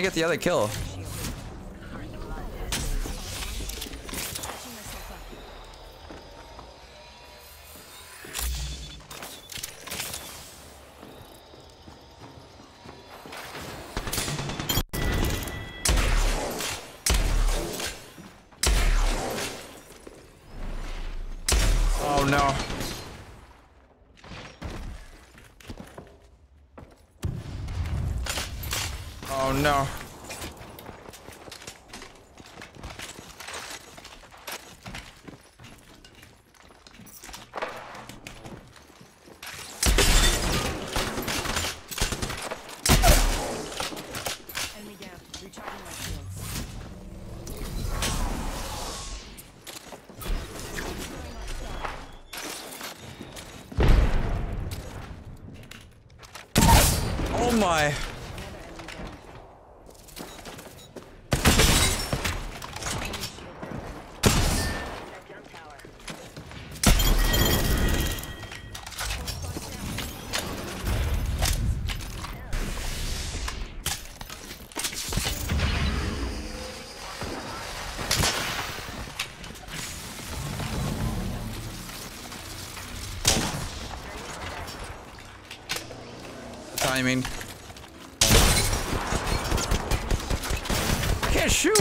I get the other kill? Oh no. No. I can't shoot.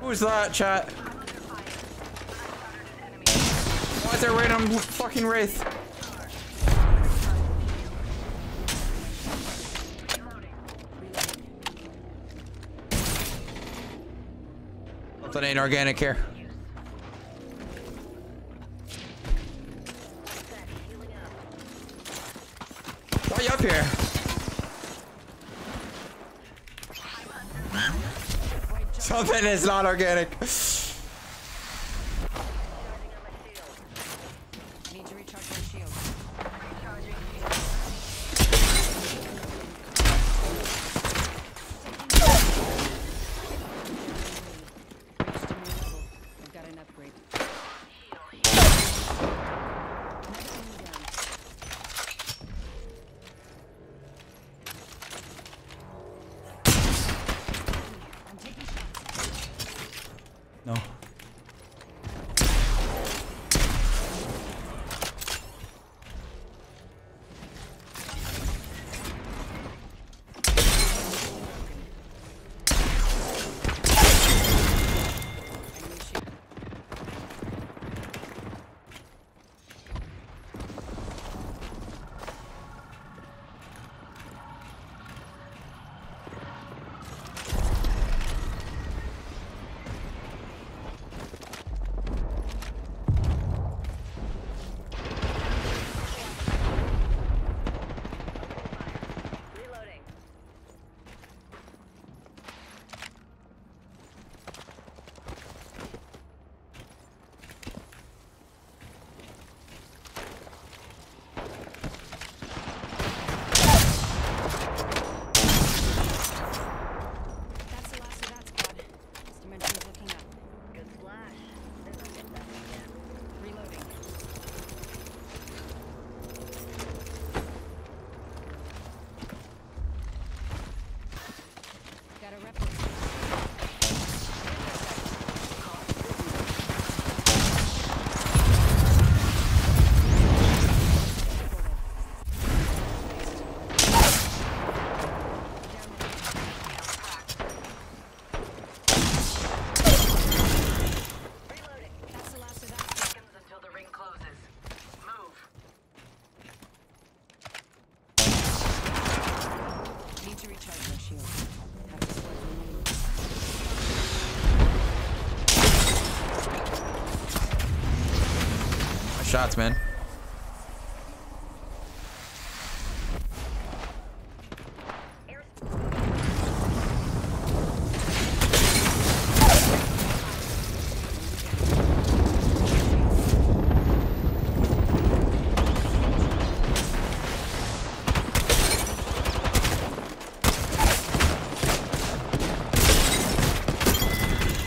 Who's that, chat? Why is there random fucking wraith? Something ain't organic here. Why you up here? Something is not organic. shots, man.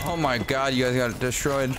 Oh my god, you guys got destroyed.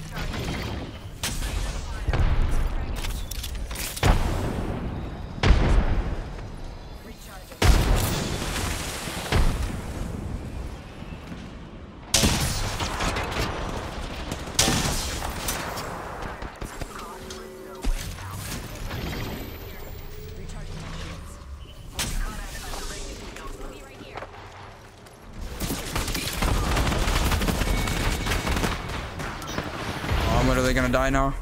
they gonna die now?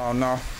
Oh no.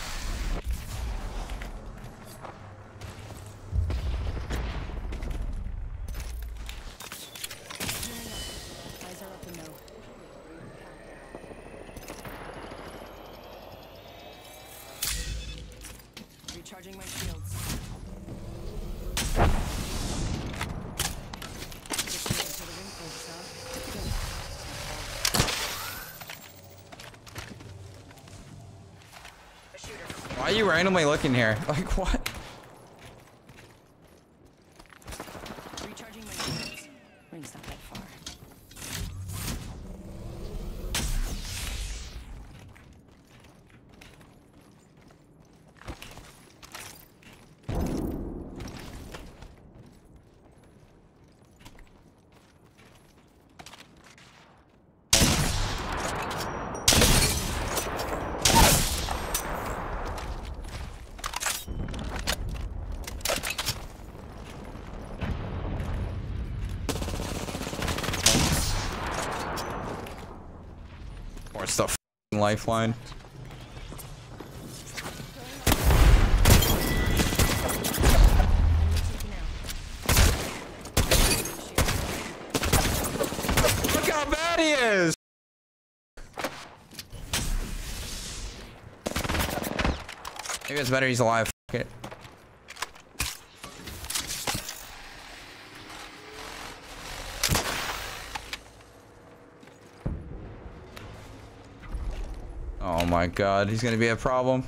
randomly looking here. Like, what? lifeline. Look how bad he is! Maybe it's better he's alive. Fuck it. Oh my god, he's gonna be a problem.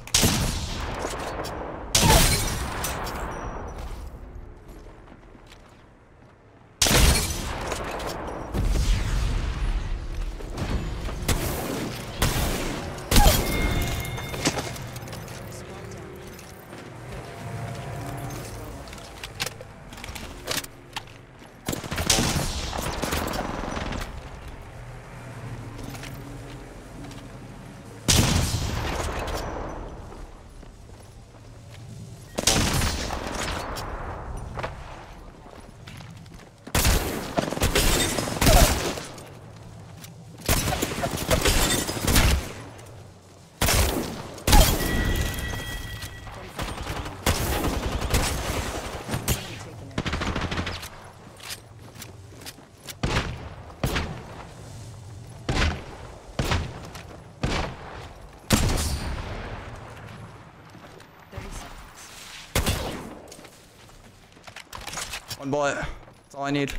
One bullet. That's all I need.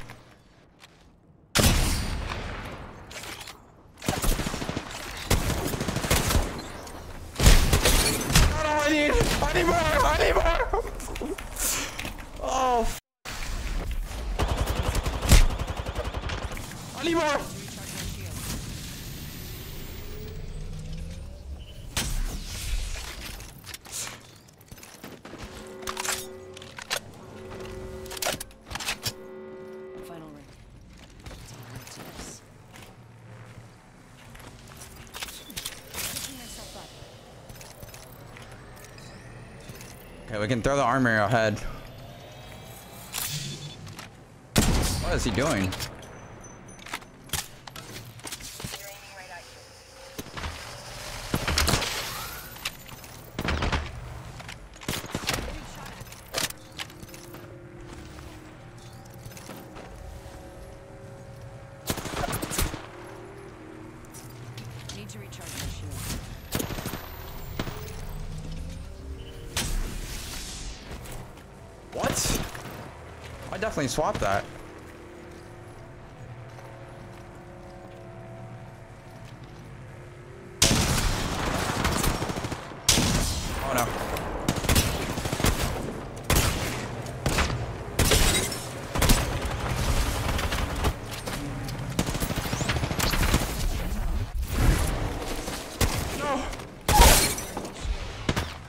I need. I need more. I need more. Oh. I need more. Can throw the armor ahead. What is he doing? Definitely swap that. Oh no. No.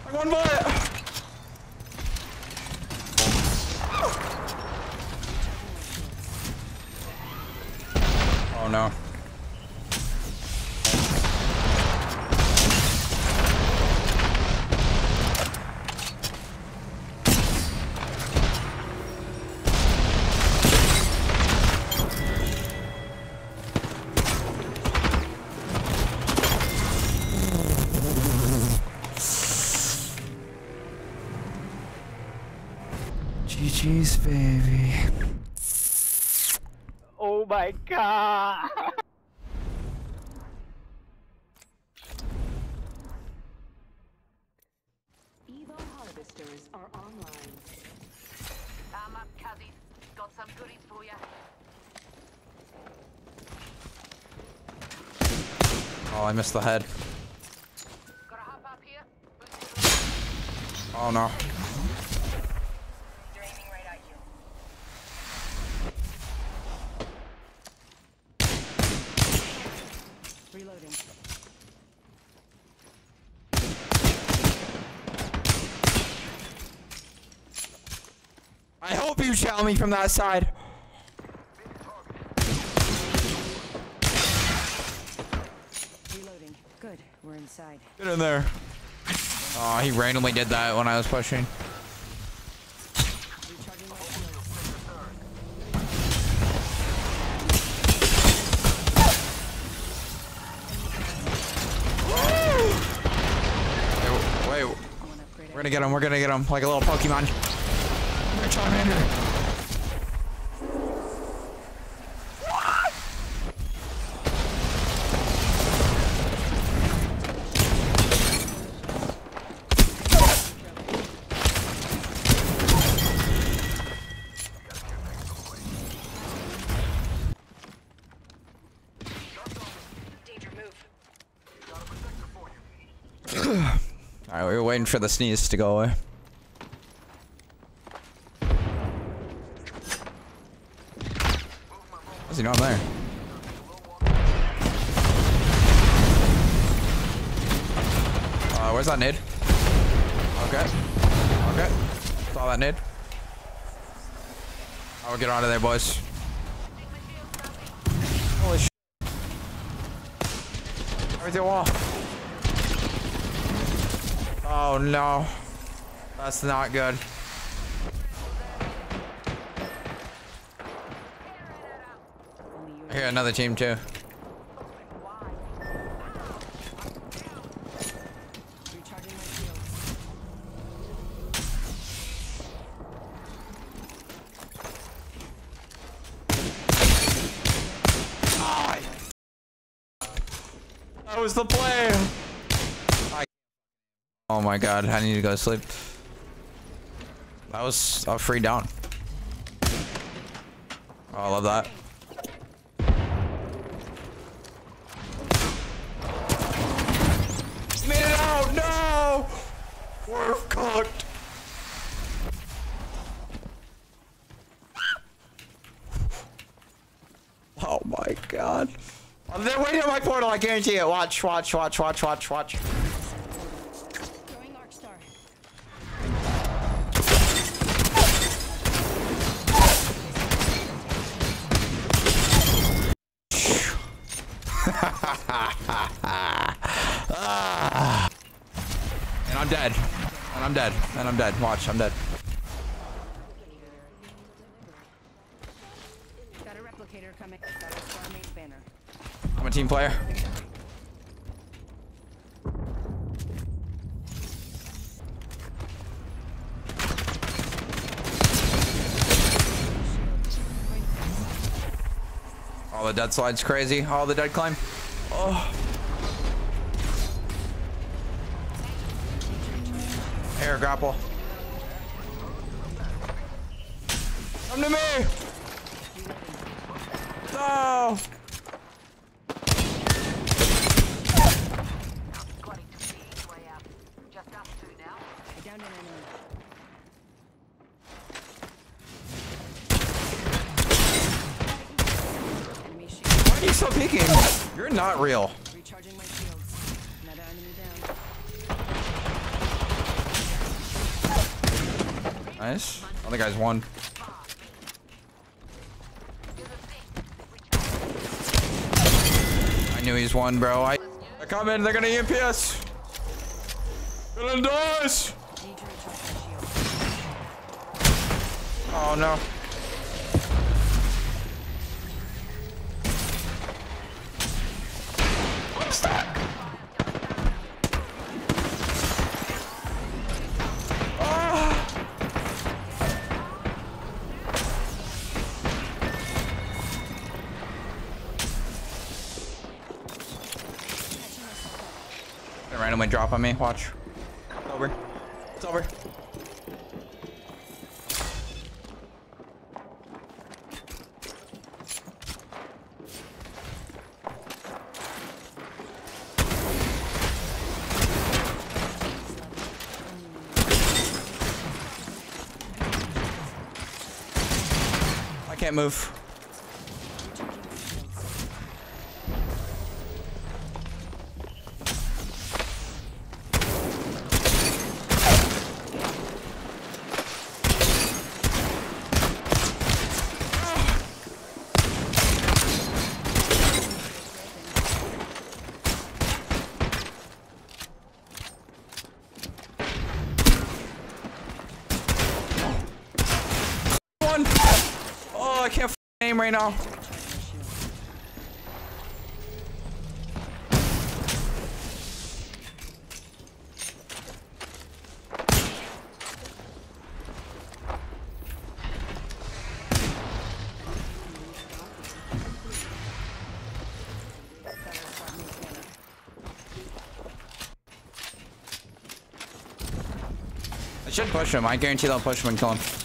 Like one bullet. Oh no. GG's baby. Oh my god! Evo harvesters are online. I'm up, Kazzy. Got some goodies for ya. Oh, I missed the head. Gotta hop up here. Oh no. You're aiming right at you. Reloading. I hope you shot me from that side. Reloading. Good. We're inside. Get in there. Oh, he randomly did that when I was pushing. Recharging my shield. Wait, wait, I want to upgrade we're gonna get him. We're gonna get him like a little Pokemon. Charmander. For the sneeze to go away. What's he doing there? Uh, where's that nid? Okay. Okay. Saw that nid. I will get out of there, boys. Holy sh! Everything wall. Oh no. That's not good. I hear another team too. That was the play. Oh my god, I need to go to sleep. That was a free down. Oh, I love that. Made it out! No! We're cooked. Oh my god. They're waiting on my portal, I guarantee it. Watch, watch, watch, watch, watch, watch. Dead. And I'm dead. And I'm dead. Watch, I'm dead. Got a replicator coming. Got a banner. I'm a team player. All the dead slide's crazy. All the dead climb. Oh. Air grapple. Come to me! No! Shield. Why are you so peeking? You're not real. Recharging my shields. Another enemy down. Nice. Other guy's one. I knew he's one, bro. I. They're coming. They're gonna EMP us. Gonna die us. Need to recharge my shields. Oh no. Randomly drop on me. Watch. It's over. It's over. I can't move. Recharging my shields. One. Oh, I can't f- aim right now. Recharging my shields. Got a star mate banner. I should push him. I guarantee they'll push him and kill him.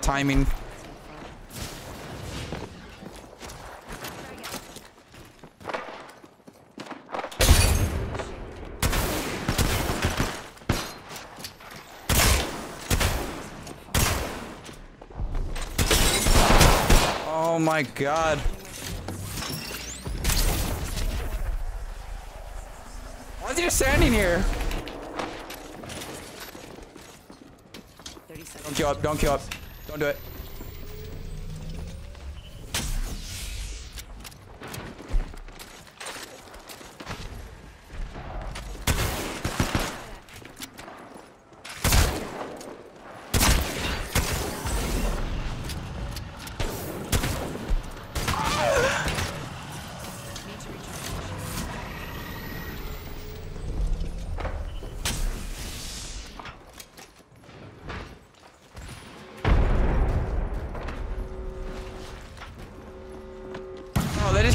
Timing. Oh my god. Why is he standing here? Don't queue up, don't queue up. Don't do it.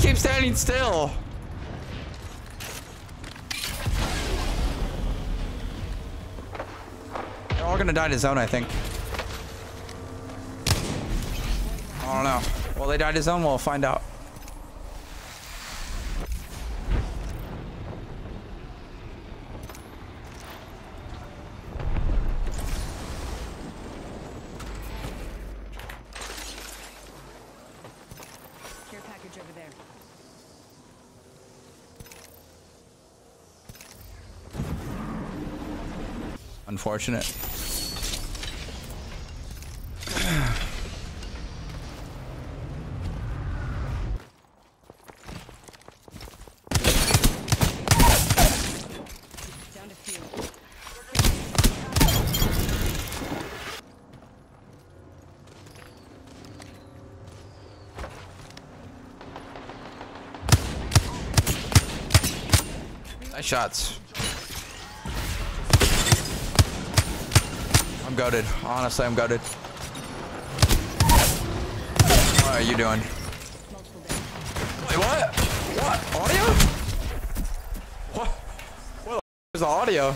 Keep standing still. They're all gonna die to zone, I think. I don't know. Well, they died to zone. We'll find out. Care package over there. Unfortunate. Nice shots. Gutted. Honestly, I'm gutted. What are you doing? Wait, what? What? Audio? What? What the is the audio?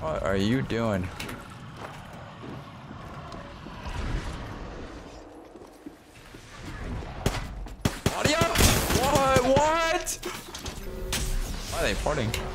What are you doing? Why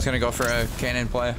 was gonna go for a cannon play.